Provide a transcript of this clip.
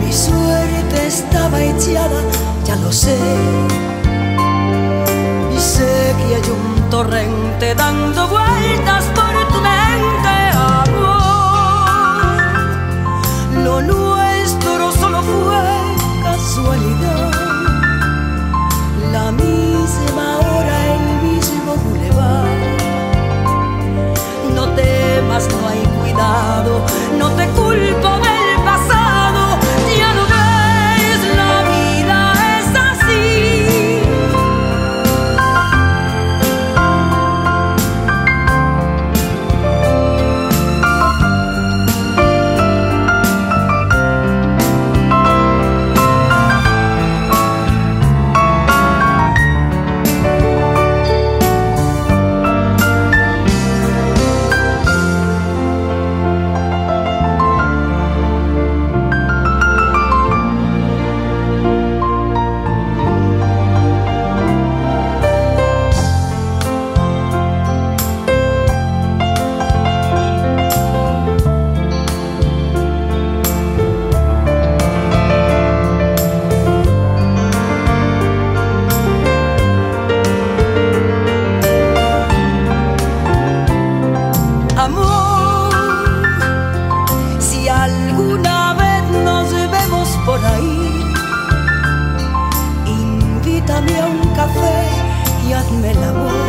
Mi suerte estaba echada, ya lo sé. Y sé que hay un torrente dando guay. Dime el.